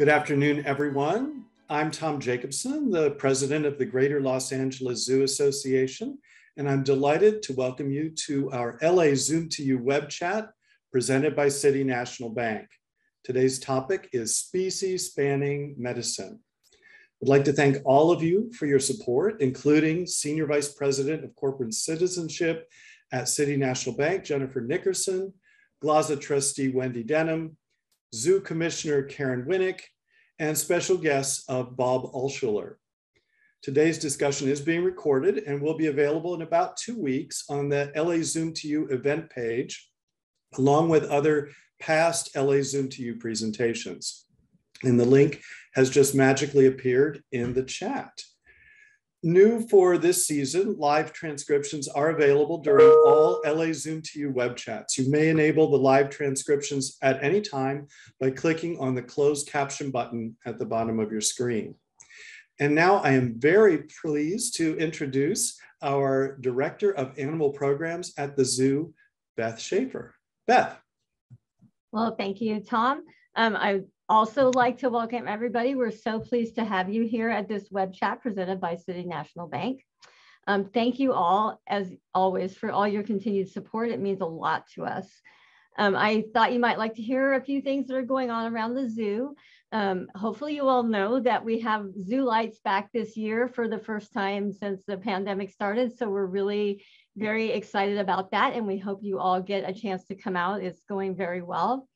Good afternoon, everyone. I'm Tom Jacobson, the president of the Greater Los Angeles Zoo Association, and I'm delighted to welcome you to our LA Zoom to You web chat presented by City National Bank. Today's topic is species spanning medicine. I'd like to thank all of you for your support, including Senior Vice President of Corporate Citizenship at City National Bank, Jennifer Nickerson, GLAZA trustee Wendy Denham, Zoo Commissioner Karen Winnick, and special guests of Bob Altshuler. Today's discussion is being recorded and will be available in about two weeks on the LA Zoom to You event page, along with other past LA Zoom to You presentations. And the link has just magically appeared in the chat. New for this season, live transcriptions are available during all LA Zoom to You web chats. You may enable the live transcriptions at any time by clicking on the closed caption button at the bottom of your screen. And now I am very pleased to introduce our Director of Animal Programs at the Zoo, Beth Schaefer. Beth. Well, thank you, Tom. Um, I also like to welcome everybody. We're so pleased to have you here at this web chat presented by City National Bank. Um, thank you all, as always, for all your continued support. It means a lot to us. Um, I thought you might like to hear a few things that are going on around the zoo. Um, hopefully you all know that we have zoo lights back this year for the first time since the pandemic started. So we're really very excited about that. And we hope you all get a chance to come out. It's going very well.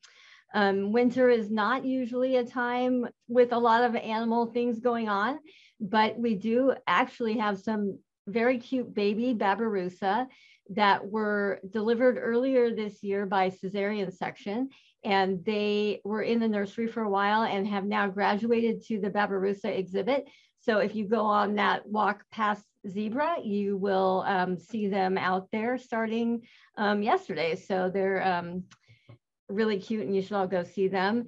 Um, winter is not usually a time with a lot of animal things going on, but we do actually have some very cute baby Babirusa that were delivered earlier this year by cesarean section. And they were in the nursery for a while and have now graduated to the Babirusa exhibit. So if you go on that walk past zebra, you will um, see them out there starting um, yesterday. So they're um, really cute and you should all go see them.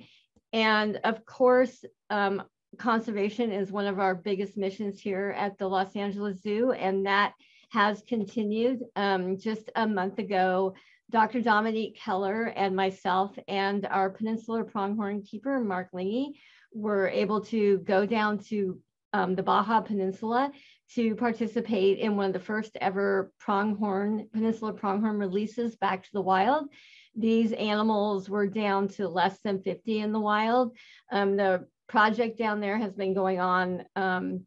And of course, um, conservation is one of our biggest missions here at the Los Angeles Zoo, and that has continued. Um, just a month ago, Dr. Dominique Keller and myself and our Peninsular Pronghorn keeper, Mark Lingy, were able to go down to um, the Baja Peninsula to participate in one of the first ever pronghorn, Peninsular Pronghorn releases back to the wild these animals were down to less than 50 in the wild. Um, the project down there has been going on um,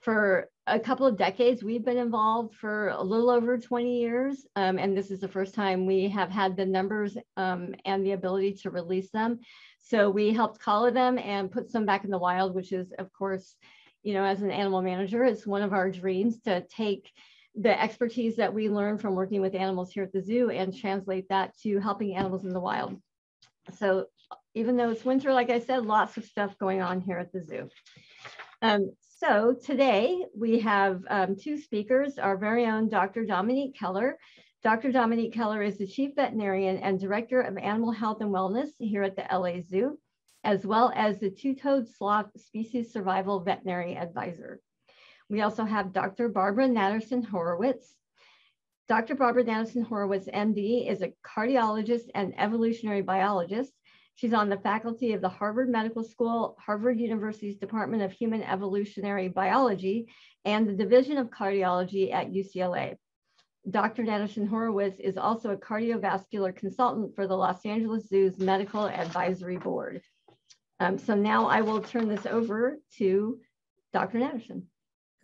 for a couple of decades. We've been involved for a little over 20 years, um, and this is the first time we have had the numbers um, and the ability to release them. So we helped collar them and put some back in the wild, which is, of course, you know, as an animal manager, it's one of our dreams to take the expertise that we learn from working with animals here at the zoo and translate that to helping animals in the wild. So even though it's winter, like I said, lots of stuff going on here at the zoo. Um, so today we have um, two speakers, our very own Dr. Dominique Keller. Dr. Dominique Keller is the Chief Veterinarian and Director of Animal Health and Wellness here at the LA Zoo, as well as the two-toed sloth species survival veterinary advisor. We also have Dr. Barbara Natterson Horowitz. Dr. Barbara Natterson Horowitz, MD, is a cardiologist and evolutionary biologist. She's on the faculty of the Harvard Medical School, Harvard University's Department of Human Evolutionary Biology, and the Division of Cardiology at UCLA. Dr. Natterson Horowitz is also a cardiovascular consultant for the Los Angeles Zoo's Medical Advisory Board. Um, so now I will turn this over to Dr. Natterson.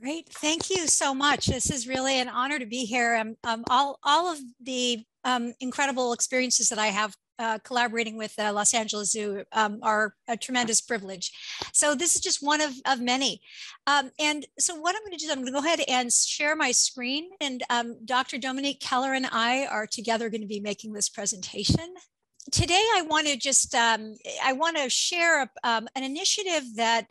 Great, thank you so much. This is really an honor to be here. Um, um, all, all of the um, incredible experiences that I have uh, collaborating with uh, Los Angeles Zoo um, are a tremendous privilege. So this is just one of, of many. Um, and so what I'm going to do, is I'm going to go ahead and share my screen and um, Dr. Dominique Keller and I are together going to be making this presentation. Today, I want to just, I want to share an initiative that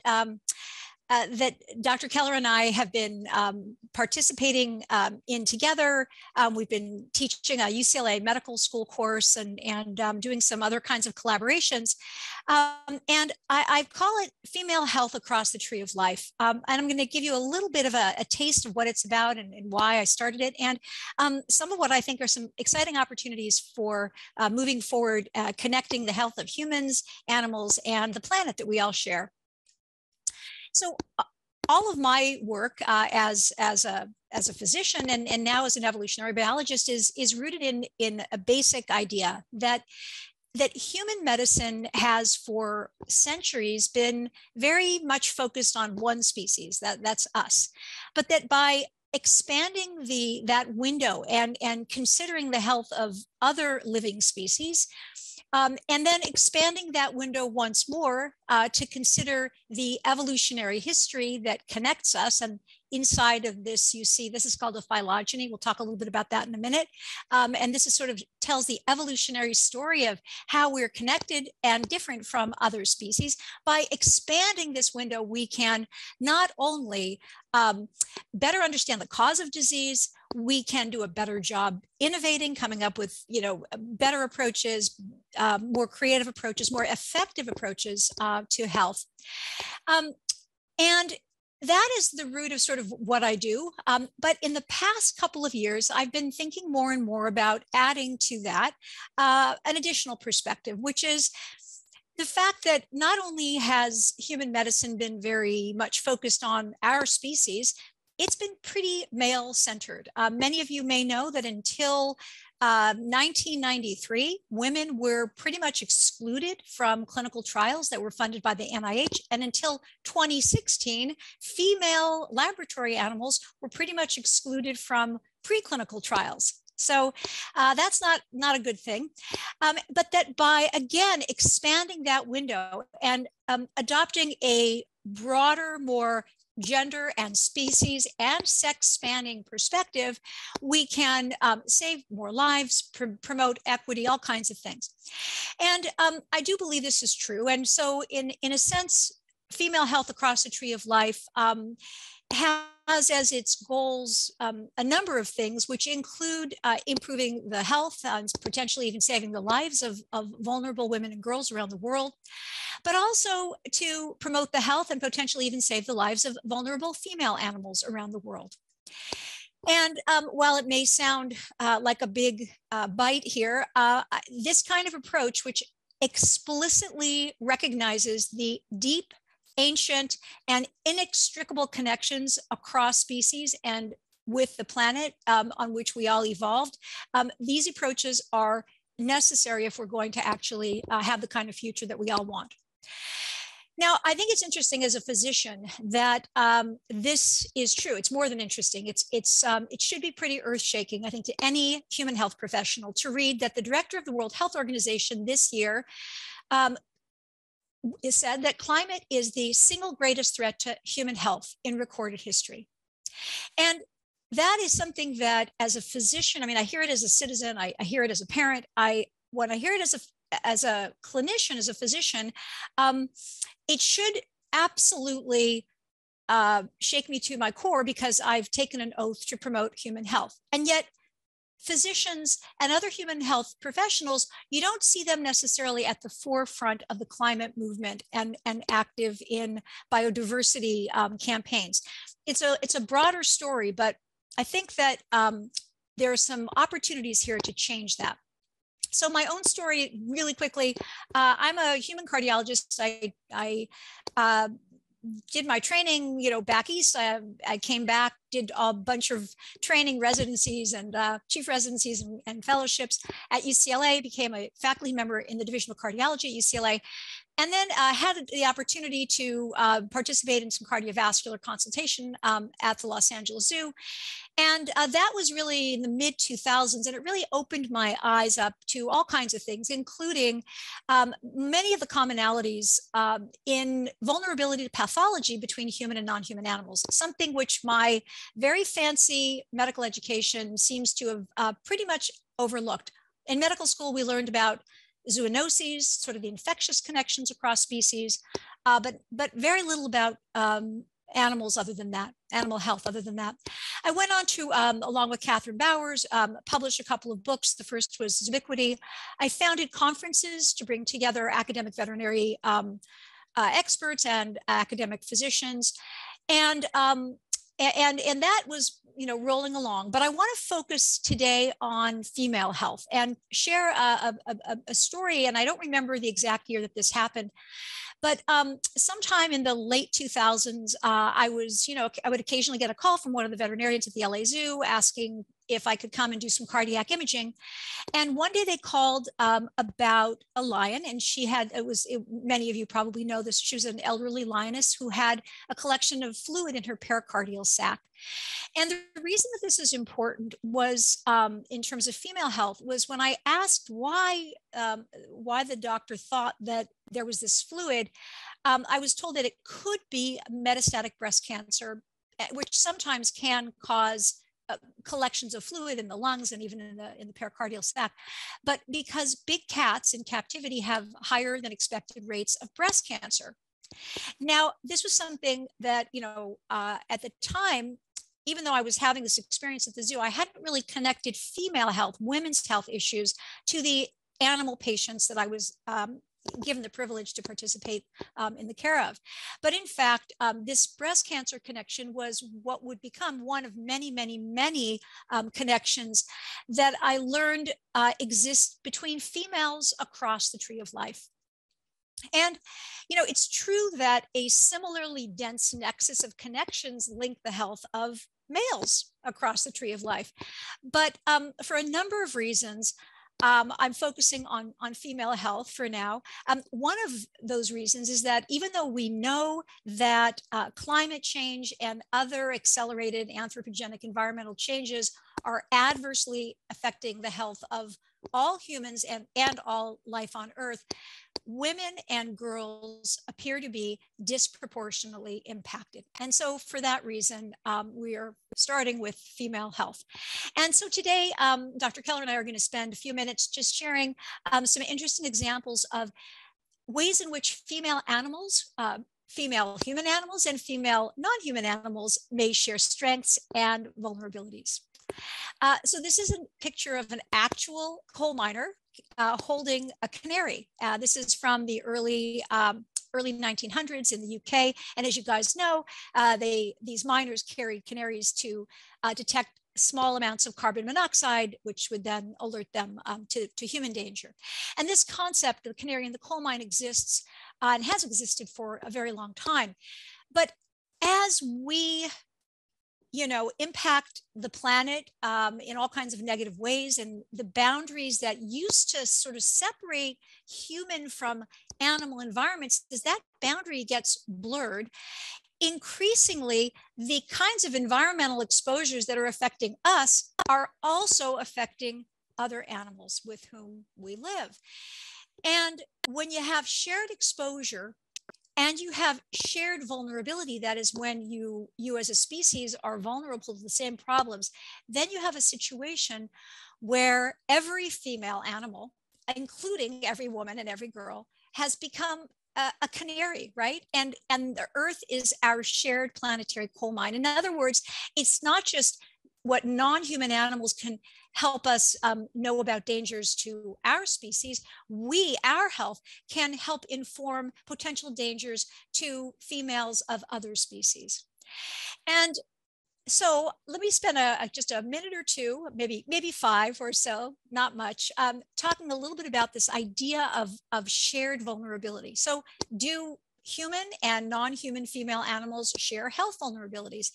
uh, that Dr. Keller and I have been um, participating um, in together. Um, we've been teaching a UCLA medical school course and, and um, doing some other kinds of collaborations. Um, and I, I, call it Female Health Across the Tree of Life. Um, and I'm going to give you a little bit of a, a taste of what it's about and, and, why I started it, and some of what I think are some exciting opportunities for uh, moving forward, uh, connecting the health of humans, animals, and the planet that we all share. So uh, all of my work uh, as as a as a physician and, and now as an evolutionary biologist is is rooted in in a basic idea that that human medicine has for centuries been very much focused on one species that that's us. But that by expanding the that window and and considering the health of other living species um, and then expanding that window once more uh, to consider the evolutionary history that connects us. And inside of this, you see this is called a phylogeny. We'll talk a little bit about that in a minute. Um, and this is sort of tells the evolutionary story of how we're connected and different from other species. By expanding this window, we can not only um, better understand the cause of disease, we can do a better job innovating, coming up with you know better approaches, uh, more creative approaches, more effective approaches uh, to health. Um, and that is the root of sort of what I do. Um, but in the past couple of years, I've been thinking more and more about adding to that uh, an additional perspective, which is the fact that not only has human medicine been very much focused on our species, it's been pretty male centered. Uh, many of you may know that until uh, 1993, women were pretty much excluded from clinical trials that were funded by the NIH. And until 2016, female laboratory animals were pretty much excluded from preclinical trials. So uh, that's not, not a good thing. Um, but that by, again, expanding that window and um, adopting a broader, more gender and species and sex spanning perspective, we can um, save more lives, pr promote equity, all kinds of things. And um, I do believe this is true. And so in, in a sense, female health across the tree of life um, has as its goals um, a number of things, which include uh, improving the health and potentially even saving the lives of, of vulnerable women and girls around the world, but also to promote the health and potentially even save the lives of vulnerable female animals around the world. And um, while it may sound uh, like a big uh, bite here, uh, this kind of approach, which explicitly recognizes the deep ancient and inextricable connections across species and with the planet um, on which we all evolved. Um, these approaches are necessary if we're going to actually uh, have the kind of future that we all want. Now, I think it's interesting as a physician that um, this is true. It's more than interesting. It's it's um, it should be pretty earth-shaking, I think, to any human health professional to read that the director of the World Health Organization this year um, is said that climate is the single greatest threat to human health in recorded history. And that is something that as a physician, I mean, I hear it as a citizen, I, I hear it as a parent, I when I hear it as a as a clinician, as a physician, um, it should absolutely uh, shake me to my core because I've taken an oath to promote human health. And yet physicians and other human health professionals, you don't see them necessarily at the forefront of the climate movement and, and active in biodiversity um, campaigns. It's a, it's a broader story, but I think that um, there are some opportunities here to change that. So my own story, really quickly, uh, I'm a human cardiologist. I, I uh, did my training, you know, back east. I, I came back, did a bunch of training residencies and uh, chief residencies and, and, fellowships at UCLA, became a faculty member in the Division of Cardiology at UCLA, and then uh, had the opportunity to uh, participate in some cardiovascular consultation um, at the Los Angeles Zoo. And uh, that was really in the mid 2000s, and it really opened my eyes up to all kinds of things, including um, many of the commonalities um, in vulnerability to pathology between human and non human animals, something which my very fancy medical education seems to have uh, pretty much overlooked. In medical school, we learned about zoonoses, sort of the infectious connections across species, uh, but, but very little about um, animals other than that, animal health other than that. I went on to, um, along with Kathryn Bowers, um, publish a couple of books. The first was Zoobiquity. I founded conferences to bring together academic veterinary um, uh, experts and academic physicians. And, um, and, and that was you know rolling along. But i want to focus today on female health and share a, a, a, story and i don't remember the exact year that this happened but um, sometime in the late 2000s, uh, I was, you know, I would occasionally get a call from one of the veterinarians at the LA Zoo asking if I could come and do some cardiac imaging. And one day they called um, about a lion, and she had, it was, it, many of you probably know this, she was an elderly lioness who had a collection of fluid in her pericardial sac. And the reason that this is important was, um, in terms of female health, was when I asked why um, why the doctor thought that there was this fluid, um, I was told that it could be metastatic breast cancer, eh, which sometimes can cause uh, collections of fluid in the lungs and even in the in the pericardial sac but because big cats in captivity have higher than expected rates of breast cancer. Now this was something that you know uh, at the time even though I was having this experience at the zoo, I hadn't really connected female health, women's health issues to the animal patients that I was um, given the privilege to participate um, in the care of. But in fact, um, this breast cancer connection was what would become one of many, many, many um, connections that I learned uh, exist between females across the tree of life. And, you know, it's true that a similarly dense nexus of connections link the health of males across the tree of life. But um, for a number of reasons, um, I'm focusing on, on female health for now. Um, one of those reasons is that even though we know that uh, climate change and other accelerated anthropogenic environmental changes are adversely affecting the health of all humans and, and all life on Earth, women and girls appear to be disproportionately impacted. And so, for that reason, um, we are starting with female health. And so, today, um, Dr. Keller and I are going to spend a few minutes just sharing um, some interesting examples of ways in which female animals. Uh, female human animals and female non-human animals may share strengths and vulnerabilities. Uh, so this is a picture of an actual coal miner uh, holding a canary. Uh, this is from the early um, early 1900s in the UK. And as you guys know, uh, they these miners carried canaries to uh, detect small amounts of carbon monoxide, which would then alert them um, to, to human danger. And this concept, of the canary in the coal mine, exists uh, and has existed for a very long time. But as we you know, impact the planet um, in all kinds of negative ways. And the boundaries that used to sort of separate human from animal environments, as that boundary gets blurred, increasingly the kinds of environmental exposures that are affecting us are also affecting other animals with whom we live. And when you have shared exposure, and you have shared vulnerability that is when you you as a species are vulnerable to the same problems then you have a situation where every female animal including every woman and every girl has become a, a canary right? And and the earth is our shared planetary coal mine. In other words it's not just what non-human animals can help us um, know about dangers to our species, we, our health, can help inform potential dangers to females of other species. And so let me spend a, a, just a minute or two, maybe maybe five or so, not much, um, talking a little bit about this idea of, of shared vulnerability. So do human and non-human female animals share health vulnerabilities?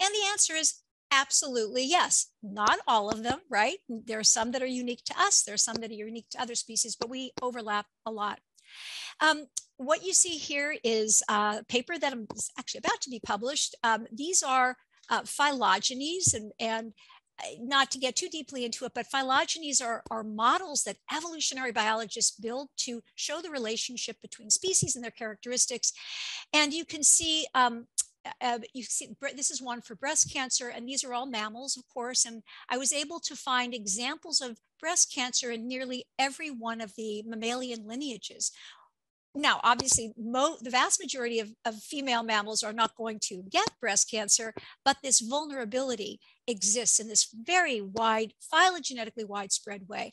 And the answer is Absolutely, yes. Not all of them, right? There are some that are unique to us, there are some that are unique to other species, but we overlap a lot. Um, what you see here is a paper that is actually about to be published. Um, these are uh, phylogenies and, and uh, not to get too deeply into it, but phylogenies are, are models that evolutionary biologists build to show the relationship between species and their characteristics. And you can see um, uh, you see, this is one for breast cancer, and these are all mammals, of course. And I was able to find examples of breast cancer in nearly every one of the mammalian lineages. now, obviously, the vast majority of, of female mammals are not going to get breast cancer, but this vulnerability exists in this very wide, phylogenetically widespread way.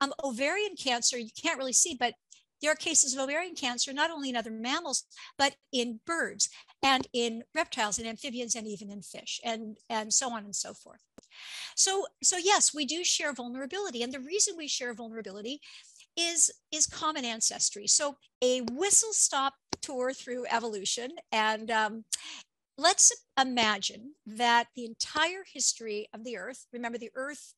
Um, ovarian cancer, you can't really see, but there are cases of ovarian cancer not only in other mammals, but in birds and in reptiles and amphibians and even in fish and, and so on and so forth. So, so yes, we do share vulnerability. And the reason we share vulnerability is, is common ancestry. So a whistle stop tour through evolution. And um, let's imagine that the entire history of the Earth, remember the Earth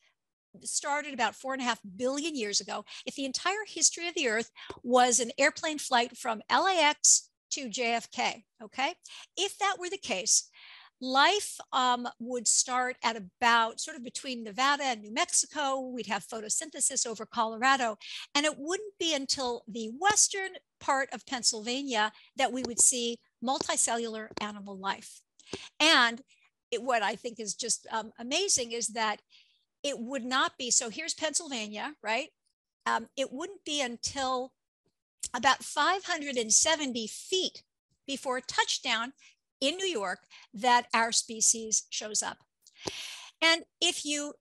started about four and a half billion years ago. If the entire history of the Earth was an airplane flight from LAX to JFK, okay? If that were the case, life um, would start at about sort of between Nevada and New Mexico. We'd have photosynthesis over Colorado. And it wouldn't be until the western part of Pennsylvania that we would see multicellular animal life. And it, what I think is just um, amazing is that it would not be so here's Pennsylvania, right? Um, it wouldn't be until about 570 feet before touchdown in New York that our species shows up. And if you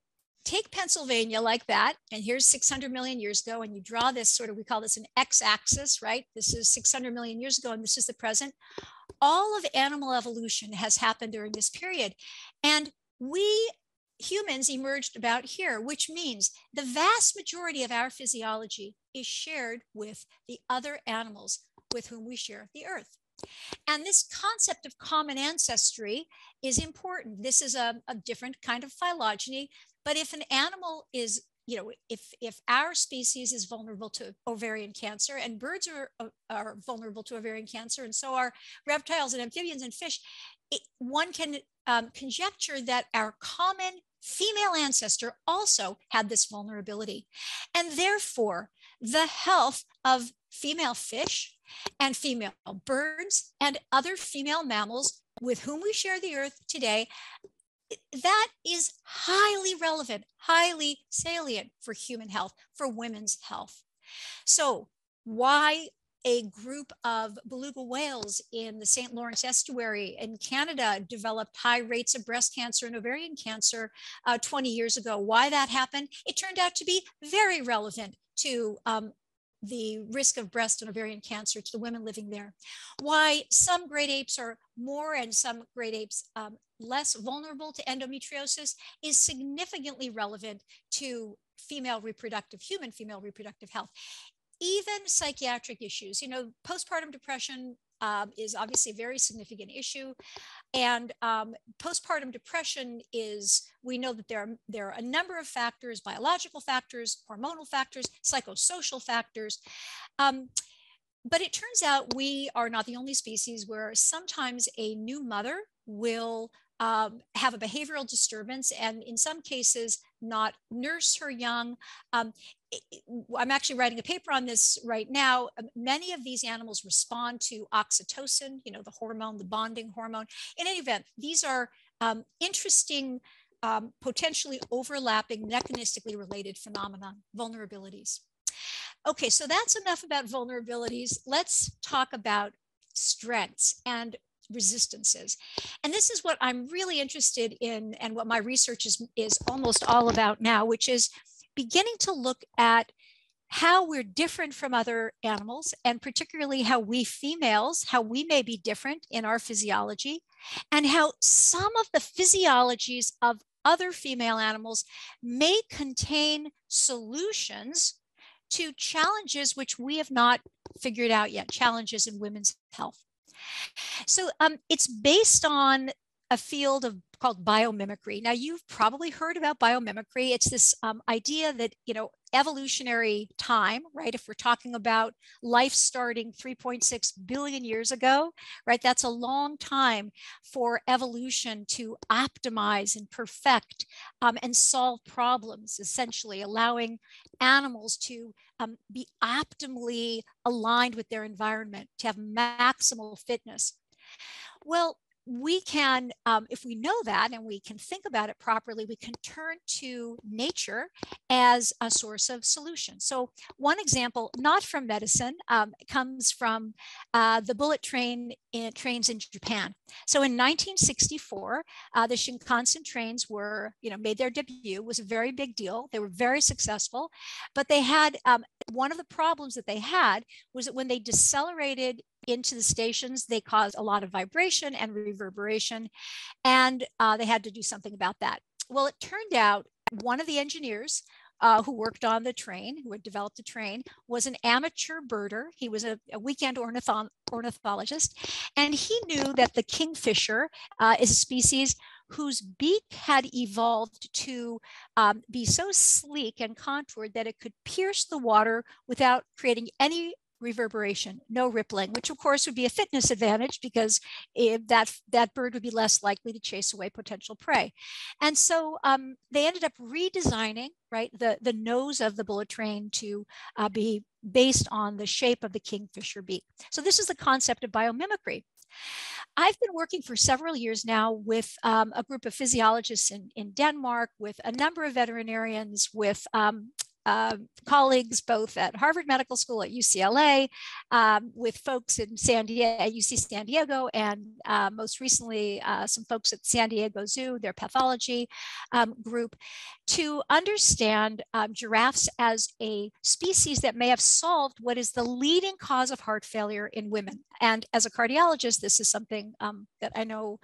take Pennsylvania like that, and here's 600 million years ago, and you draw this sort of, we call this an x axis, right? This is 600 million years ago, and this is the present. All of animal evolution has happened during this period. And we humans emerged about here, which means the vast majority of our physiology is shared with the other animals with whom we share the earth. And this concept of common ancestry is important. This is a, a different kind of phylogeny, but if an animal is you know, if if our species is vulnerable to ovarian cancer and birds are uh, are vulnerable to ovarian cancer, and so are reptiles and amphibians and fish, it, one can um, conjecture that our common female ancestor also had this vulnerability, and therefore the health of female fish and female birds and other female mammals with whom we share the earth today, that is highly relevant, highly salient for human health, for women's health. So, why a group of beluga whales in the St. Lawrence estuary in Canada developed high rates of breast cancer and ovarian cancer uh, 20 years ago. Why that happened? It turned out to be very relevant to um, the risk of breast and ovarian cancer to the women living there. Why some great apes are more and some great apes um, less vulnerable to endometriosis is significantly relevant to female reproductive, human female reproductive health. Even psychiatric issues, you know, postpartum depression um, is obviously a very significant issue. And um, postpartum depression is, we know that there are, there are a number of factors, biological factors, hormonal factors, psychosocial factors. Um, but it turns out we are not the only species where sometimes a new mother will um, have a behavioral disturbance and in some cases not nurse her young. Um, I'm actually writing a paper on this right now. Um, many of these animals respond to oxytocin, you know, the hormone, the bonding hormone. In any event, these are um, interesting, um, potentially overlapping, mechanistically related phenomena, vulnerabilities. Okay, so that's enough about vulnerabilities. Let's talk about strengths. And resistances. And this is what I'm really interested in and what my research is, is almost all about now, which is beginning to look at how we're different from other animals and particularly how we females how we may be different in our physiology and how some of the physiologies of other female animals may contain solutions to challenges which we have not figured out yet challenges in women's health so um, it's based on a field of called biomimicry. Now you've probably heard about biomimicry. It's this um, idea that you know evolutionary time, right? If we're talking about life starting 3.6 billion years ago, right? That's a long time for evolution to optimize and perfect um, and solve problems. Essentially, allowing animals to um, be optimally aligned with their environment, to have maximal fitness. Well, we can, um, if we know that and we can think about it properly, we can turn to nature as a source of solution. So one example, not from medicine, um, comes from uh, the bullet train in, trains in Japan. So in 1964, uh, the Shinkansen trains were, you know, made their debut. It was a very big deal. They were very successful, but they had um, one of the problems that they had was that when they decelerated into the stations, they caused a lot of vibration and reverberation, and uh, they had to do something about that. Well, it turned out one of the engineers uh, who worked on the train, who had developed the train, was an amateur birder. He was a, a weekend ornithol ornithologist, and he knew that the kingfisher uh, is a species whose beak had evolved to um, be so sleek and contoured that it could pierce the water without creating any reverberation, no rippling, which of course would be a fitness advantage because that, that bird would be less likely to chase away potential prey. And so um, they ended up redesigning right the, the nose of the bullet train to uh, be based on the shape of the kingfisher beak. So this is the concept of biomimicry. I've been working for several years now with um, a group of physiologists in, in Denmark, with a number of veterinarians, with um, uh, colleagues both at Harvard Medical School, at UCLA, um, with folks in San Diego, at UC San Diego, and uh, most recently uh, some folks at San Diego Zoo, their pathology um, group, to understand um, giraffes as a species that may have solved what is the leading cause of heart failure in women. And as a cardiologist, this is something um, that I know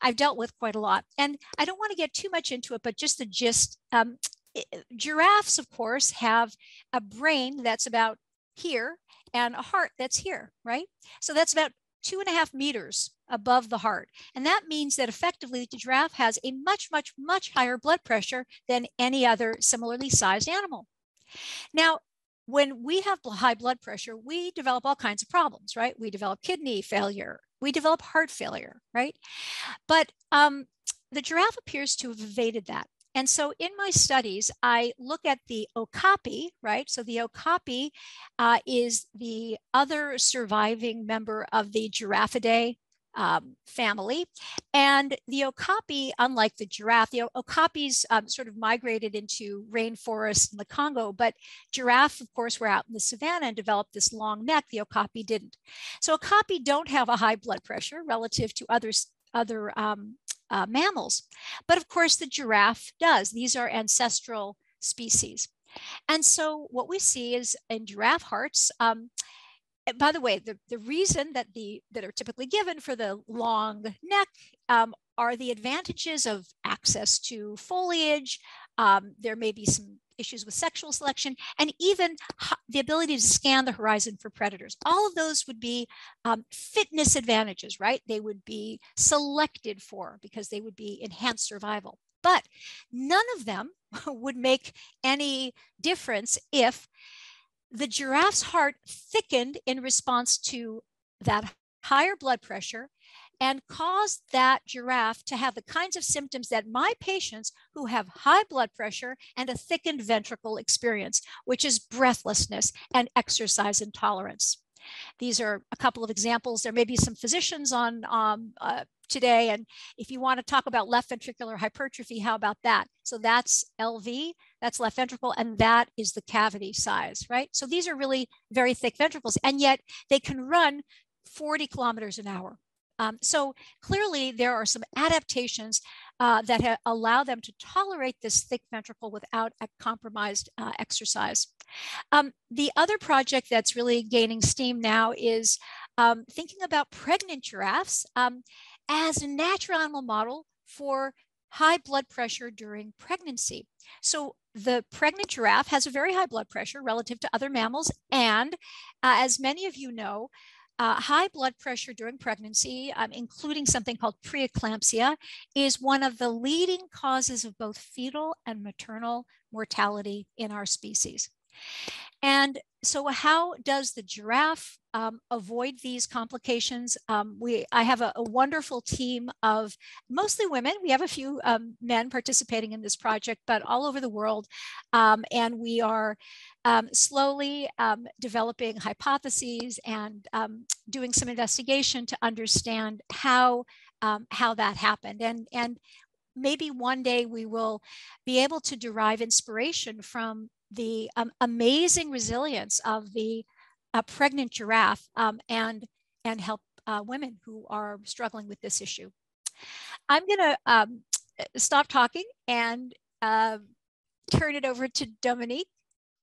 I've dealt with quite a lot. And I don't want to get too much into it, but just the gist. Um, giraffes, of course, have a brain that's about here and a heart that's here, right? So that's about two and a half meters above the heart. And that means that effectively the giraffe has a much, much, much higher blood pressure than any other similarly sized animal. Now, when we have high blood pressure, we develop all kinds of problems, right? We develop kidney failure, we develop heart failure, right? But um, the giraffe appears to have evaded that. And so in my studies, I look at the okapi, right? So the okapi uh, is the other surviving member of the Giraffidae um, family. And the okapi, unlike the giraffe, the okapis um, sort of migrated into rainforests in the Congo, but giraffe, of course, were out in the savannah and developed this long neck. The okapi didn't. So okapi don't have a high blood pressure relative to others, other um, uh, mammals. But of course, the giraffe does. These are ancestral species. And so what we see is in giraffe hearts, um, by the way, the, the reason that the that are typically given for the long neck um, are the advantages of access to foliage. Um, there may be some issues with sexual selection, and even the ability to scan the horizon for predators. All of those would be um, fitness advantages, right? They would be selected for because they would be enhanced survival. But none of them would make any difference if the giraffe's heart thickened in response to that higher blood pressure and caused that giraffe to have the kinds of symptoms that my patients who have high blood pressure and a thickened ventricle experience, which is breathlessness and exercise intolerance. These are a couple of examples. There may be some physicians on um, uh, today. And if you want to talk about left ventricular hypertrophy, how about that? So that's LV, that's left ventricle, and that is the cavity size, right? So these are really very thick ventricles, and yet they can run 40 kilometers an hour. Um, so clearly there are some adaptations uh, that allow them to tolerate this thick ventricle without a compromised uh, exercise. Um, the other project that's really gaining steam now is um, thinking about pregnant giraffes um, as a natural animal model for high blood pressure during pregnancy. So the pregnant giraffe has a very high blood pressure relative to other mammals. And uh, as many of you know, uh, high blood pressure during pregnancy, um, including something called preeclampsia, is one of the leading causes of both fetal and maternal mortality in our species. And so how does the giraffe um, avoid these complications? Um, we, I have a, a, wonderful team of mostly women. We have a few um, men participating in this project, but all over the world. Um, and we are um, slowly um, developing hypotheses and doing some investigation to understand how how that happened. And, and maybe one day we will be able to derive inspiration from the um, amazing resilience of the uh, pregnant giraffe um, and, and help uh, women who are struggling with this issue. I'm going to um, stop talking and uh, turn it over to Dominique.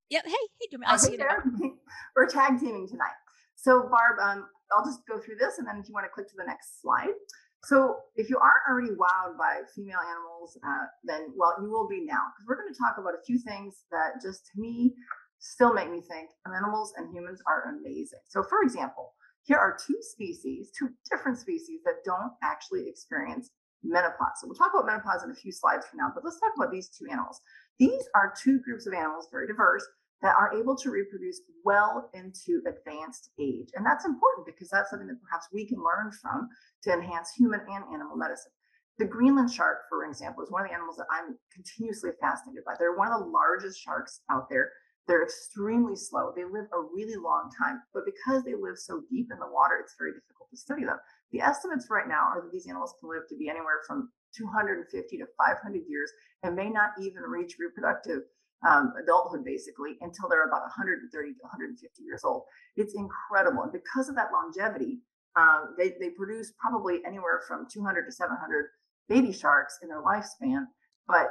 Yep. Hey, hey, Dominique. I see you. We're tag teaming tonight. So, Barb, um, I'll just go through this, and then if you want to click to the next slide. So, if you aren't already wowed by female animals, uh, then well, you will be now, because we're going to talk about a few things that just to me still make me think animals and humans are amazing. So, for example, here are two species, two different species that don't actually experience menopause. So, we'll talk about menopause in a few slides from now, but let's talk about these two animals. These are two groups of animals, very diverse, that are able to reproduce well into advanced age. And that's important because that's something that perhaps we can learn from to enhance human and animal medicine. The Greenland shark, for example, is one of the animals that I'm continuously fascinated by. They're one of the largest sharks out there. They're extremely slow. They live a really long time, but because they live so deep in the water, it's very difficult to study them. The estimates right now are that these animals can live to be anywhere from 250 to 500 years and may not even reach reproductive um, adulthood basically until they're about 130 to 150 years old. It's incredible. And because of that longevity, um, they, they produce probably anywhere from 200 to 700 baby sharks in their lifespan, but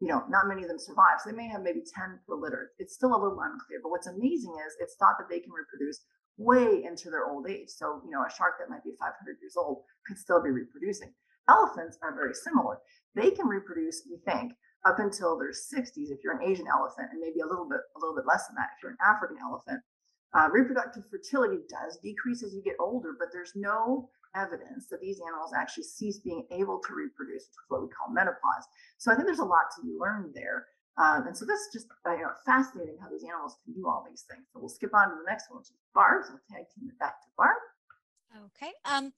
you know, not many of them survive. So they may have maybe 10 per litter. It's still a little unclear. But what's amazing is it's thought that they can reproduce way into their old age. So, you know, a shark that might be 500 years old could still be reproducing. Elephants are very similar. They can reproduce, we think, up until their 60s if you're an Asian elephant, and maybe a little bit a little bit less than that if you're an African elephant. Uh, reproductive fertility does decrease as you get older, but there's no evidence that these animals actually cease being able to reproduce, which is what we call menopause. So I think there's a lot to be learned there. Um, and so this is just you know fascinating how these animals can do all these things. So we'll skip on to the next one, which is Barb. So tag team it back to Barb. Okay. Um,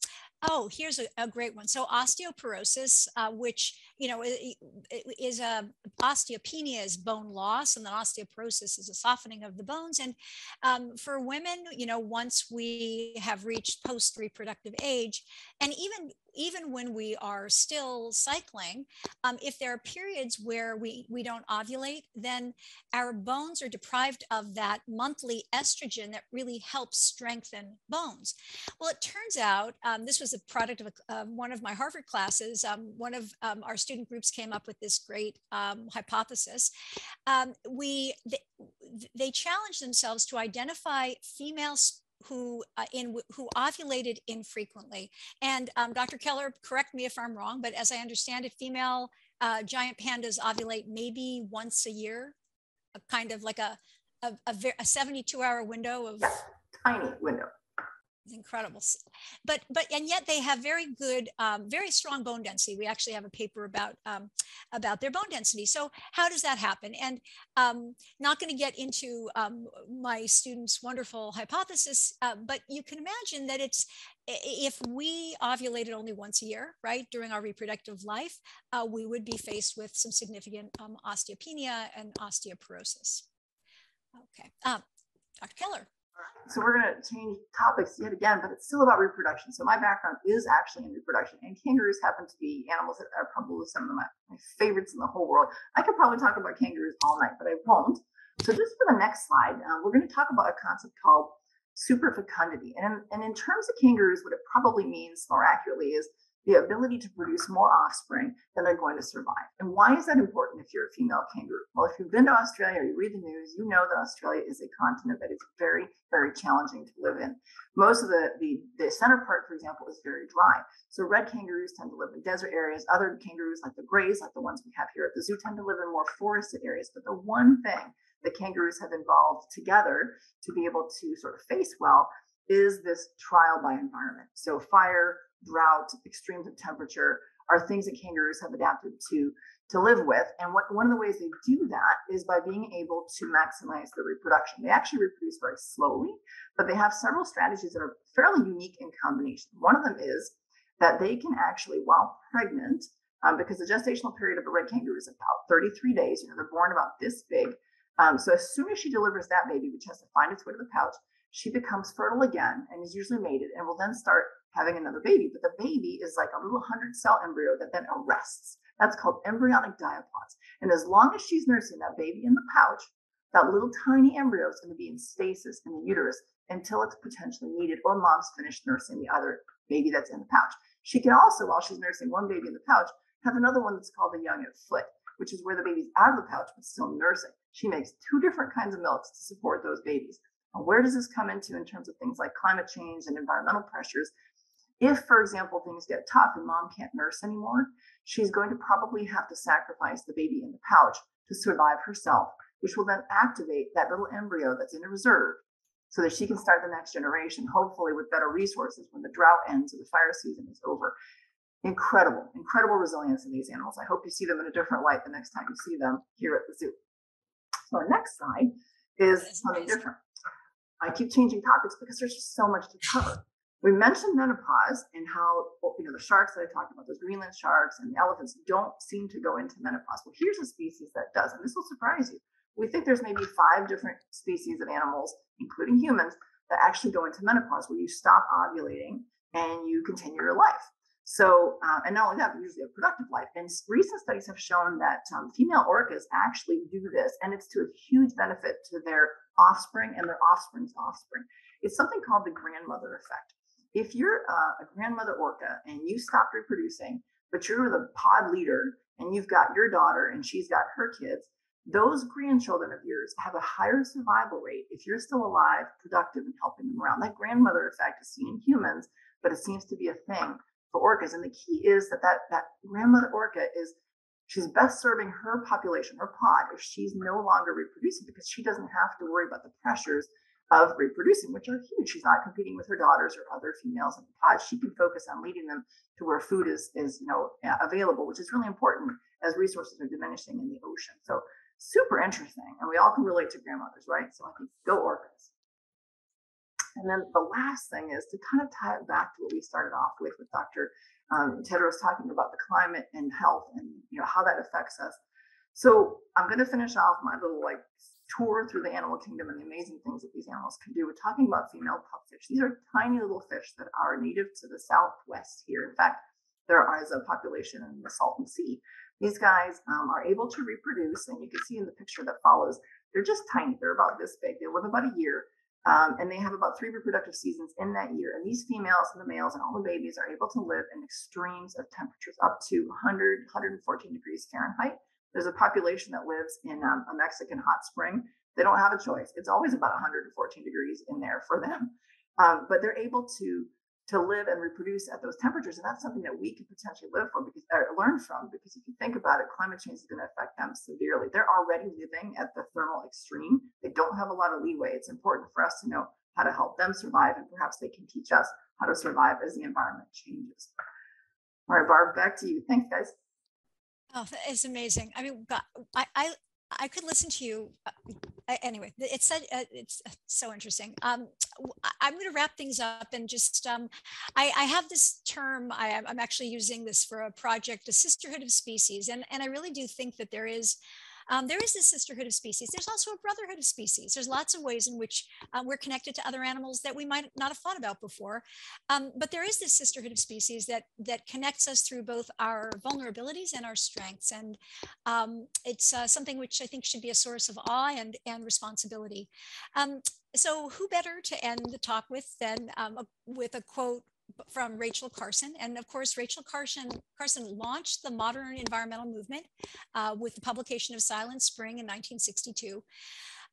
oh, here's a, a, great one. So osteoporosis, uh, which you know is a osteopenia is bone loss, and then osteoporosis is a softening of the bones. And um, for women, you know, once we have reached post reproductive age, and even even when we are still cycling, um, if there are periods where we, we don't ovulate, then our bones are deprived of that monthly estrogen that really helps strengthen bones. Well, it turns out um, this was a product of a, uh, one of my Harvard classes. Um, one of um, our student groups came up with this great um, hypothesis. Um, we, they, they challenged themselves to identify female who uh, in who ovulated infrequently. And um, Dr. Keller, correct me if I'm wrong, but as I understand it, female uh, giant pandas ovulate maybe once a year, a kind of like a a, a, a 72 hour window of tiny window it's incredible. But but and yet they have very good um, very strong bone density. We actually have a paper about um, about their bone density. So how does that happen? And um, not going to get into um, my students wonderful hypothesis uh, but you can imagine that it's if we ovulated only once a year right during our reproductive life uh, we would be faced with some significant um, osteopenia and osteoporosis. Okay dr keller so we're going to change topics yet again, but it's still about reproduction. So my background is actually in reproduction, and kangaroos happen to be animals that are probably some of my, my favorites in the whole world. I could probably talk about kangaroos all night, but I won't. So just for the next slide, uh, we're going to talk about a concept called superfecundity. And in, and in terms of kangaroos, what it probably means more accurately is the ability to produce more offspring than they're going to survive. And why is that important if you're a female kangaroo? Well, if you've been to Australia or you read the news, you know that Australia is a continent that is very, very challenging to live in. Most of the, the, the center part, for example, is very dry. So red kangaroos tend to live in desert areas. Other kangaroos, like the grays, like the ones we have here at the zoo, tend to live in more forested areas. But the one thing the kangaroos have involved together to be able to sort of face well is this trial by environment. So fire, drought, extremes of temperature are things that kangaroos have adapted to to live with. And what one of the ways they do that is by being able to maximize their reproduction. They actually reproduce very slowly, but they have several strategies that are fairly unique in combination. One of them is that they can actually, while pregnant, um, because the gestational period of a red kangaroo is about 33 days, you know, they're born about this big. Um, so as soon as she delivers that baby, which has to find its way to the pouch, she becomes fertile again and is usually mated and will then start having another baby. But the baby is like a little 100 cell embryo that then arrests. That's called embryonic diapause. And as long as she's nursing that baby in the pouch, that little tiny embryo is going to be in stasis in the uterus until it's potentially needed or mom's finished nursing the other baby that's in the pouch. She can also, while she's nursing one baby in the pouch, have another one that's called the young at foot, which is where the baby's out of the pouch but still nursing. She makes two different kinds of milks to support those babies. Now, where does this come into in terms of things like climate change and environmental pressures? If, for example, things get tough and mom can't nurse anymore, she's going to probably have to sacrifice the baby in the pouch to survive herself, which will then activate that little embryo that's in reserve so that she can start the next generation, hopefully with better resources when the drought ends or the fire season is over. Incredible, incredible resilience in these animals. I hope you see them in a different light the next time you see them here at the zoo. So our next slide is something different. I keep changing topics because there's just so much to cover. We mentioned menopause and how you know the sharks that I talked about, those Greenland sharks and the elephants, don't seem to go into menopause. Well, here's a species that does, and this will surprise you. We think there's maybe five different species of animals, including humans, that actually go into menopause, where you stop ovulating and you continue your life. So, uh, and not only that, but usually a productive life. And recent studies have shown that um, female orcas actually do this, and it's to a huge benefit to their offspring and their offspring's offspring. It's something called the grandmother effect. If you're uh, a grandmother orca and you stopped reproducing, but you're the pod leader and you've got your daughter and she's got her kids, those grandchildren of yours have a higher survival rate if you're still alive, productive, and helping them around. That grandmother effect is seen in humans, but it seems to be a thing for orcas. And the key is that that, that grandmother orca is she's best serving her population, her pod, if she's no longer reproducing because she doesn't have to worry about the pressures of reproducing, which are huge. She's not competing with her daughters or other females in the pod. She can focus on leading them to where food is is you know available, which is really important as resources are diminishing in the ocean. So super interesting, and we all can relate to grandmothers, right? So I think go orcas. And then the last thing is to kind of tie it back to what we started off with with Dr. Um, Tedros talking about the climate and health and you know how that affects us. So I'm going to finish off my little like tour through the animal kingdom and the amazing things that these animals can do. We're talking about female pupfish. These are tiny little fish that are native to the southwest here. In fact, there is a population in the Salton Sea. These guys um, are able to reproduce, and you can see in the picture that follows, they're just tiny. They're about this big. They live about a year. Um, and they have about three reproductive seasons in that year. And these females and the males and all the babies are able to live in extremes of temperatures up to 100, 114 degrees Fahrenheit. There's a population that lives in um, a Mexican hot spring. They don't have a choice. It's always about 114 degrees in there for them. Um, but they're able to to live and reproduce at those temperatures. And that's something that we could potentially live for because or learn from because if you think about it, climate change is going to affect them severely. They're already living at the thermal extreme. They don't have a lot of leeway. It's important for us to know how to help them survive and perhaps they can teach us how to survive as the environment changes. All right, Barb, back to you. Thanks, guys. Oh, it's amazing. I mean, God, I, I I could listen to you. Uh, anyway, it's uh, it's so interesting. Um, I'm going to wrap things up and just um, I, I, have this term. I, am actually using this for a project, a sisterhood of species, and and I really do think that there is um, there is this sisterhood of species. There's also a brotherhood of species. There's lots of ways in which uh, we're connected to other animals that we might not have thought about before. Um, but there is this sisterhood of species that that connects us through both our vulnerabilities and our strengths. And um, it's uh, something which I think should be a source of awe and, and responsibility. Um, so who better to end the talk with than um, a, with a quote from Rachel Carson. And of course, Rachel Carson, Carson launched the modern environmental movement uh, with the publication of Silent Spring in 1962.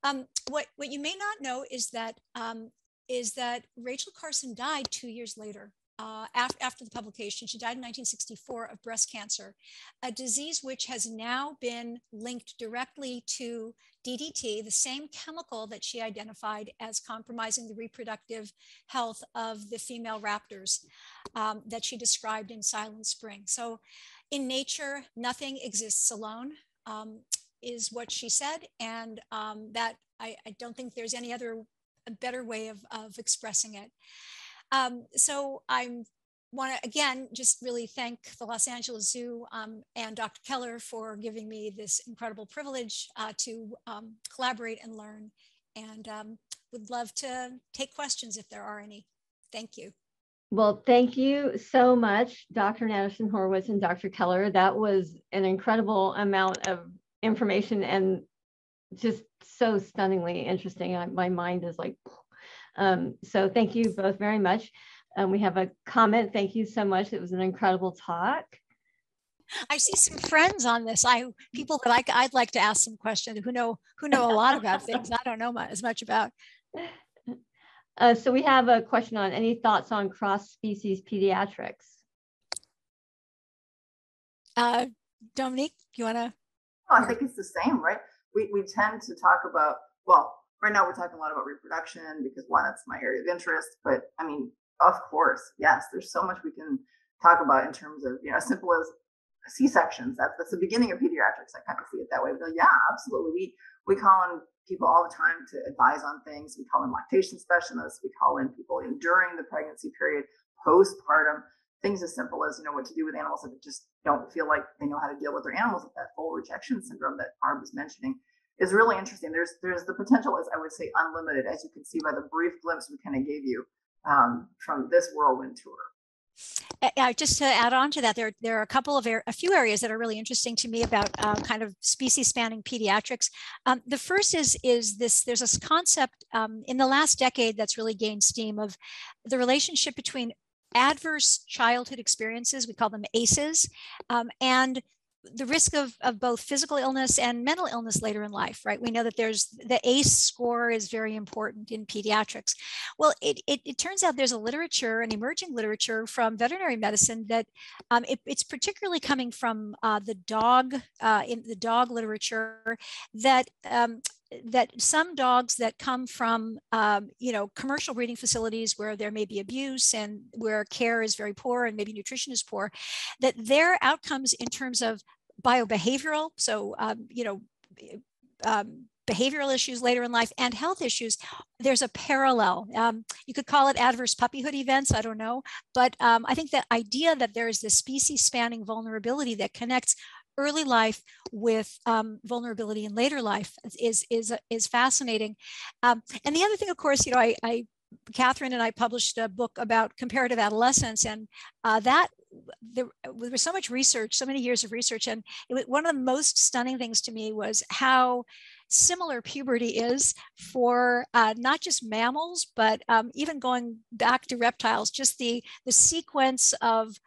Um, what, what you may not know is that, um, is that Rachel Carson died two years later. Uh, after, after the publication, she died in 1964 of breast cancer, a disease which has now been linked directly to DDT, the same chemical that she identified as compromising the reproductive health of the female raptors um, that she described in Silent Spring. So in nature, nothing exists alone, um, is what she said. And um, that I, I, don't think there's any other better way of, of expressing it. Um, so I'm want to again just really thank the Los Angeles Zoo um, and Dr. Keller for giving me this incredible privilege uh, to um, collaborate and learn and um, would love to take questions if there are any. Thank you. Well, thank you so much, Dr. Natterson-Horowitz and Dr. Keller. That was an incredible amount of information and just so stunningly interesting. I, my mind is like, um, so thank you both very much. Um, we have a comment. Thank you so much. It was an incredible talk. I see some friends on this. I people that I, I'd like to ask some questions who know who know a lot about things I don't know much, as much about. Uh, so we have a question on any thoughts on cross-species pediatrics? Uh, Dominique, you want to? Oh, I think it's the same, right? We, we tend to talk about, well, right now we're talking a lot about reproduction because one, that's my area of interest. But I mean, of course, yes, there's so much we can talk about in terms of, you know, as simple as C-sections. That's that's the beginning of pediatrics. I kind of see it that way. But yeah, absolutely. We we call in people all the time to advise on things. We call in lactation specialists. We call in people in during the pregnancy period, postpartum. Things as simple as you know what to do with animals that just don't feel like they know how to deal with their animals. That full rejection syndrome that Barb was mentioning is really interesting. There's there's the potential is I would say unlimited, as you can see by the brief glimpse we kind of gave you um, from this whirlwind tour. Uh, just to add on to that, there, there are a couple of a few areas that are really interesting to me about uh, kind of species spanning pediatrics. Um, the first is is this there's this concept um, in the last decade that's really gained steam of the relationship between adverse childhood experiences, we call them ACEs, um, and the risk of, of both physical illness and mental illness later in life, right? We know that there's the ACE score is very important in pediatrics. Well, it, it, it turns out there's a literature, an emerging literature from veterinary medicine that um, it, it's particularly coming from uh, the dog, uh, in the dog literature that um, that some dogs that come from um, you know commercial breeding facilities where there may be abuse and where care is very poor and maybe nutrition is poor that their outcomes in terms of biobehavioral so um, you know um, behavioral issues later in life and health issues there's a parallel. Um, you could call it adverse puppyhood events i don't know but um, i think the idea that there is this species spanning vulnerability that connects early life with um, vulnerability in later life is is is fascinating. Um, and the other thing, of course, you know, I, I Kathryn and I published a book about comparative adolescence, and uh, that there, there, was so much research, so many years of research, and was, one of the most stunning things to me was how similar puberty is for uh, not just mammals, but um, even going back to reptiles. Just the the sequence of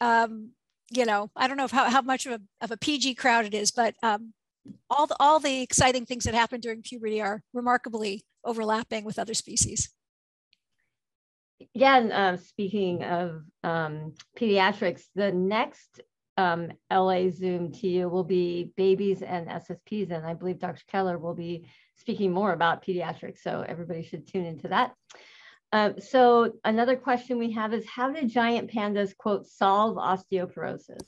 um, you know, I don't know how, how much of a, of a PG crowd it is, but um, all, the, all the exciting things that happen during puberty are remarkably overlapping with other species. Yeah, and uh, speaking of um, pediatrics, the next um, LA Zoom to you will be babies and SSPs, and I believe Dr. Keller will be speaking more about pediatrics, so everybody should tune into that. Uh, so another question we have is how did giant pandas quote solve osteoporosis?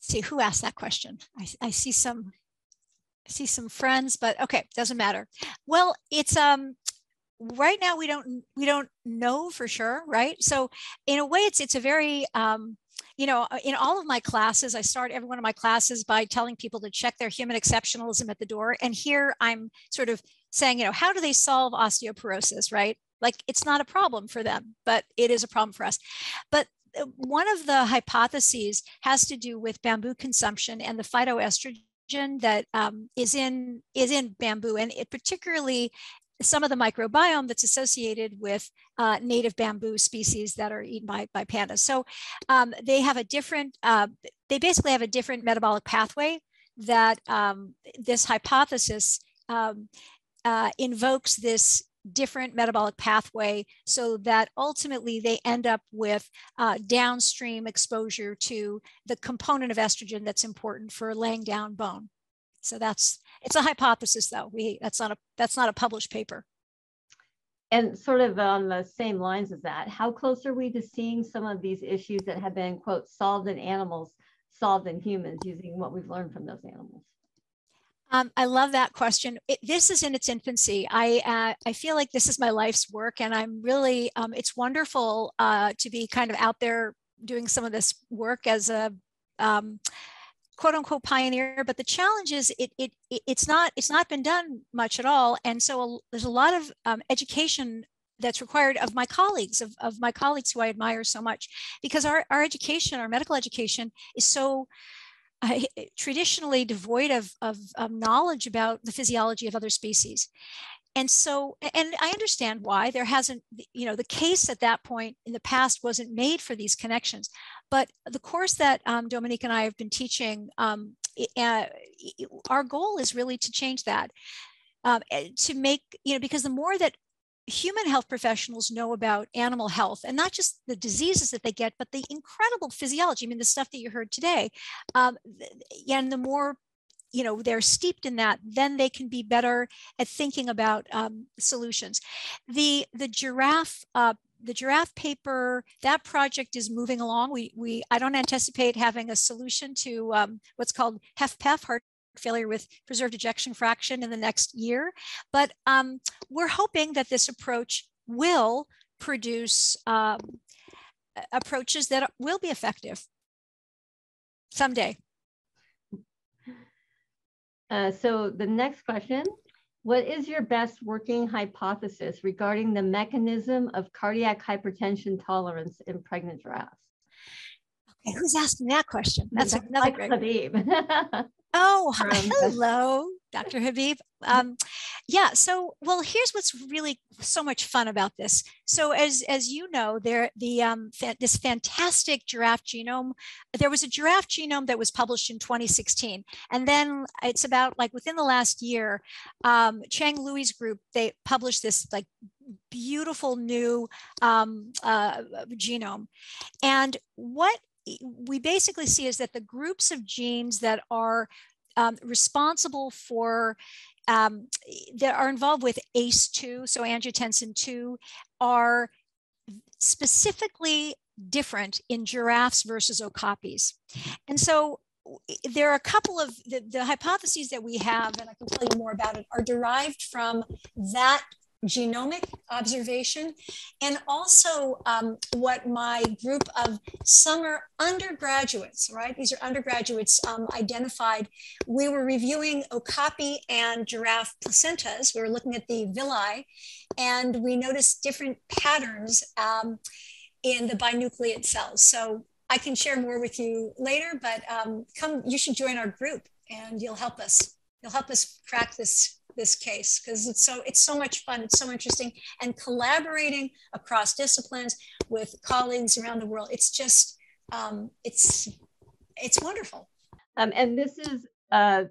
See who asked that question. I, I see some see some friends, but okay, doesn't matter. Well, it's um right now we don't we don't know for sure, right? So in a way, it's it's a very um, you know, in all of my classes, I start every one of my classes by telling people to check their human exceptionalism at the door. And here I'm sort of saying, you know, how do they solve osteoporosis, right? Like it's not a problem for them, but it is a problem for us. But uh, one of the hypotheses has to do with bamboo consumption and the phytoestrogen that um, is in is in bamboo, and it particularly some of the microbiome that's associated with uh, native bamboo species that are eaten by, by pandas. So um, they have a different, uh, they basically have a different metabolic pathway that um, this hypothesis um, uh, invokes this different metabolic pathway so that ultimately they end up with uh, downstream exposure to the component of estrogen that's important for laying down bone. So that's it's a hypothesis though. We that's not a that's not a published paper. And sort of on the same lines as that, how close are we to seeing some of these issues that have been quote solved in animals solved in humans using what we've learned from those animals? Um, I love that question. It, this is in its infancy. I uh, I feel like this is my life's work, and I'm really. Um, it's wonderful uh, to be kind of out there doing some of this work as a um, quote unquote pioneer. But the challenge is it, it it's not it's not been done much at all, and so a, there's a lot of um, education that's required of my colleagues, of, of my colleagues who I admire so much, because our, our education, our medical education is so uh, traditionally devoid of, of, of knowledge about the physiology of other species. And so, and I understand why there hasn't, you know, the case at that point in the past wasn't made for these connections. But the course that um, Dominique and I have been teaching, um, uh, our goal is really to change that. Eh, to make, you know, because the more that human health professionals know about animal health and not just the diseases that they get, but the incredible physiology. I mean, the stuff that you heard today. Um, and the more you know they're steeped in that then they can be better at thinking about um, solutions the the giraffe uh, the giraffe paper that project is moving along we we i don't anticipate having a solution to um, what's called hfpef heart failure with preserved ejection fraction in the next year. But um, we're hoping that this approach will produce um, approaches that will be effective someday. Uh, so the next question, what is your best working hypothesis regarding the mechanism of cardiac hypertension tolerance in pregnant giraffes? Okay, who's asking that question? That's, That's another great. Oh, hello, Dr. Habib. Um, yeah, so well, here's what's really so much fun about this. So as as you know, there the um, fa- this fantastic giraffe genome. There was a giraffe genome that was published in 2016, and then it's about like within the last year, um, Chang Liu's group they published this like beautiful new um, uh, genome, and what we basically see is that the groups of genes that are um, responsible for um, that are involved with ACE2, so angiotensin 2, are specifically different in giraffes versus okapis. And so there are a couple of the, the hypotheses that we have, and I can tell you more about it, are derived from that genomic observation, and also um, what my group of summer undergraduates, right? These are undergraduates um, identified. We were reviewing okapi and giraffe placentas. We were looking at the villi, and we noticed different patterns um, in the binucleate cells. So I can share more with you later, but um, come, you should join our group and you'll help us. You'll help us crack this this case because it's so it's so much fun it's so interesting and collaborating across disciplines with colleagues around the world it's just um, it's it's wonderful. Um, and this is a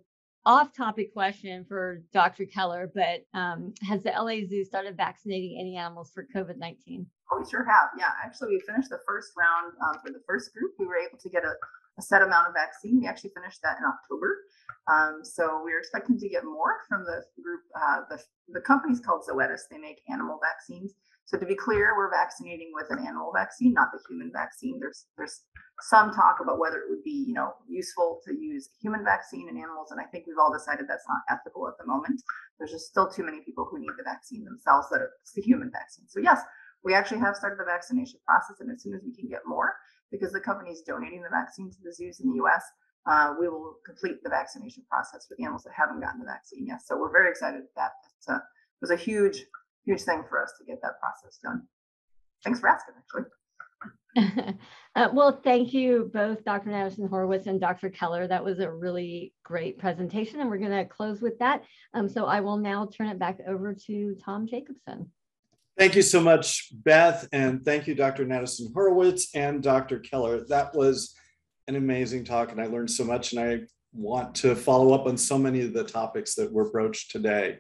off-topic question for dr keller but um, has the la zoo started vaccinating any animals for covid-19 oh we sure have. Yeah actually we finished the first round um, for the first group. We were able to get a, a set amount of vaccine we actually finished that in october um, so we're expecting to get more from the group. Uh, the, the company's called Zoetis. They make animal vaccines. So to be clear, we're vaccinating with an animal vaccine, not the human vaccine. There's there's some talk about whether it would be you know useful to use human vaccine in animals, and I think we've all decided that's not ethical at the moment. There's just still too many people who need the vaccine themselves that it's the human vaccine. So yes, we actually have started the vaccination process, and as soon as we can get more, because the company is donating the vaccine to the zoos in the U.S uh, we will complete the vaccination process for the animals that haven't gotten the vaccine yet. So we're very excited that that uh, was a huge, huge thing for us to get that process done. Thanks for asking, actually. uh, well, thank you both, Dr. Natterson-Horowitz and Dr. Keller. That was a really great presentation, and we're going to close with that. Um, so I will now turn it back over to Tom Jacobson. Thank you so much, Beth, and thank you, Dr. Natterson-Horowitz and Dr. Keller. That was an amazing talk and I learned so much and I want to follow up on so many of the topics that were broached today.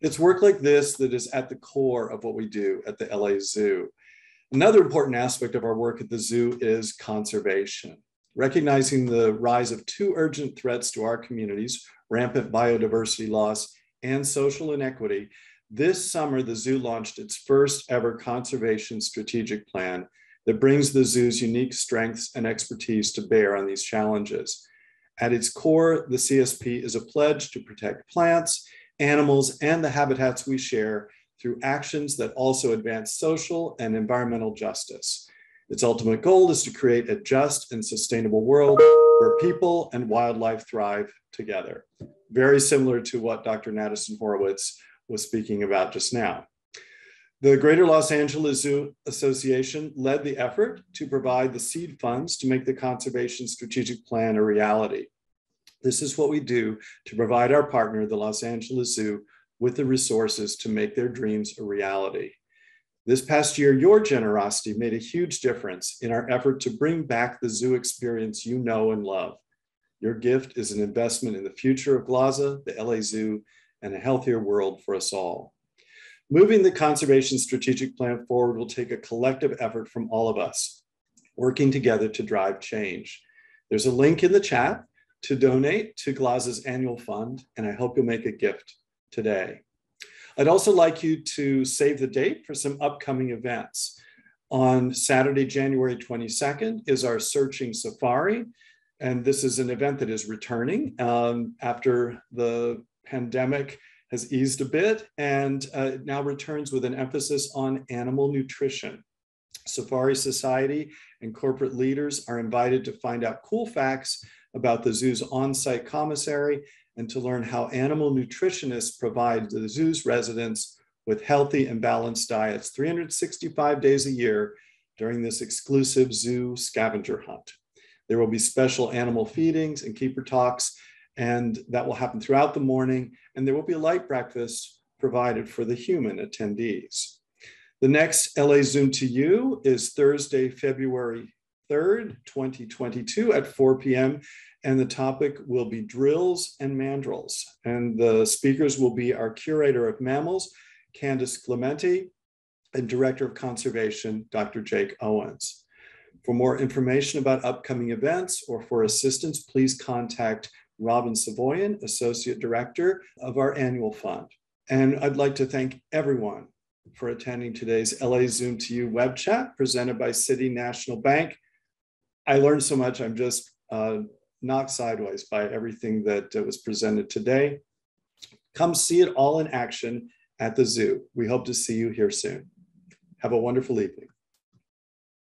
It's work like this that is at the core of what we do at the LA Zoo. Another important aspect of our work at the zoo is conservation. Recognizing the rise of two urgent threats to our communities, rampant biodiversity loss and social inequity, this summer the zoo launched its first ever conservation strategic plan that brings the zoo's unique strengths and expertise to bear on these challenges. At its core, the CSP is a pledge to protect plants, animals, and the habitats we share through actions that also advance social and environmental justice. Its ultimate goal is to create a just and sustainable world where people and wildlife thrive together. Very similar to what Dr. Natterson-Horowitz was speaking about just now. The Greater Los Angeles Zoo Association led the effort to provide the seed funds to make the conservation strategic plan a reality. This is what we do to provide our partner, the Los Angeles Zoo, with the resources to make their dreams a reality. This past year, your generosity made a huge difference in our effort to bring back the zoo experience you know and love. Your gift is an investment in the future of GLAZA, the LA Zoo, and a healthier world for us all. Moving the conservation strategic plan forward will take a collective effort from all of us, working together to drive change. There's a link in the chat to donate to GLAZA's annual fund, and I hope you'll make a gift today. I'd also like you to save the date for some upcoming events. On Saturday, January 22nd is our Searching Safari. And this is an event that is returning um, after the pandemic has eased a bit and uh, now returns with an emphasis on animal nutrition. Safari Society and corporate leaders are invited to find out cool facts about the zoo's on-site commissary and to learn how animal nutritionists provide the zoo's residents with healthy and balanced diets 365 days a year during this exclusive zoo scavenger hunt. There will be special animal feedings and keeper talks, and that will happen throughout the morning. And there will be a light breakfast provided for the human attendees. The next LA Zoom to You is Thursday, February 3rd, 2022 at 4 p.m and the topic will be drills and mandrills. And the speakers will be our curator of mammals, Candace Clemente, and director of conservation, Dr. Jake Owens. For more information about upcoming events or for assistance, please contact Robin Savoyan, Associate Director of our annual fund. And I'd like to thank everyone for attending today's LA Zoom to You web chat presented by City National Bank. I learned so much. I'm just uh, knocked sideways by everything that uh, was presented today. Come see it all in action at the zoo. We hope to see you here soon. Have a wonderful evening.